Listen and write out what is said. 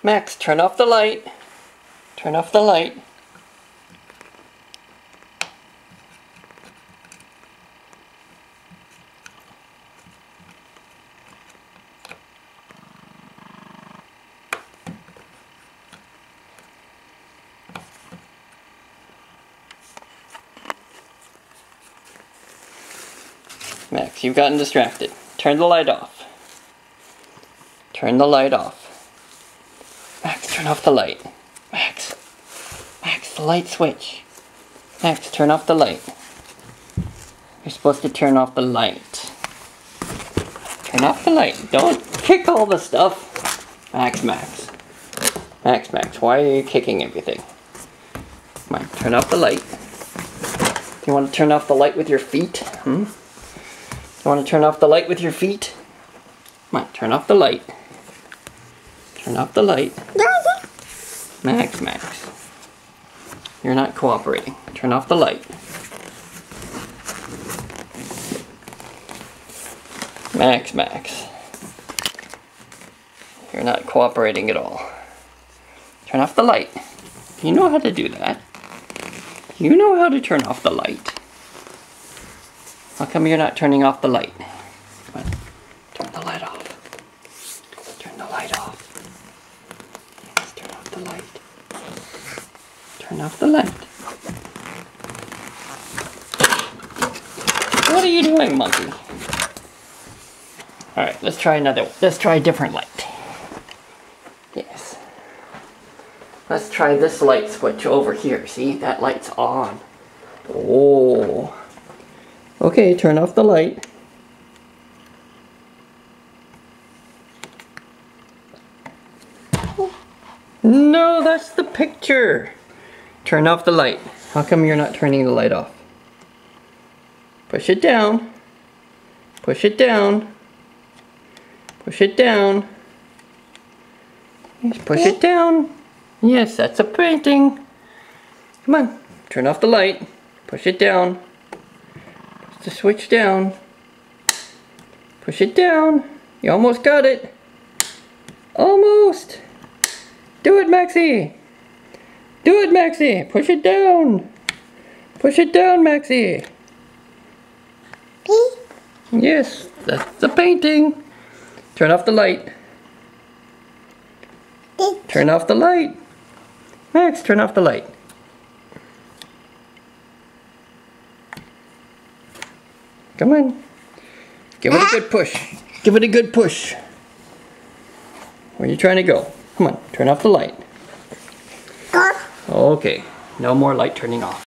Max, turn off the light. Turn off the light. Max, you've gotten distracted. Turn the light off. Turn the light off. Turn off the light. Max. Max, the light switch. Max, turn off the light. You're supposed to turn off the light. Turn off the light. Don't kick all the stuff. Max, Max. Max, Max, why are you kicking everything? Come on, turn off the light. You want to turn off the light with your feet? Hmm? You want to turn off the light with your feet? Come on, turn off the light. Turn off the light. Max, Max. You're not cooperating. Turn off the light. Max, Max. You're not cooperating at all. Turn off the light. You know how to do that. You know how to turn off the light. How come you're not turning off the light? Come on. Turn the light off. Turn the light off. Yes, turn off the light. Turn off the light. What are you doing, monkey? Alright, let's try another. one. Let's try a different light. Yes. Let's try this light switch over here. See, that light's on. Oh. Okay, turn off the light. No, that's the picture. Turn off the light. How come you're not turning the light off? Push it down. Push it down. Push it down. Yes, push it down. Yes, that's a painting. Come on, turn off the light. Push it down. Push the switch down. Push it down. You almost got it. Almost. Do it, Maxie. Do it, Maxie. Push it down. Push it down, Maxie. Yes, that's the painting. Turn off the light. Turn off the light. Max, turn off the light. Come on. Give it a good push. Give it a good push. Where are you trying to go? Come on, turn off the light. Okay, no more light turning off.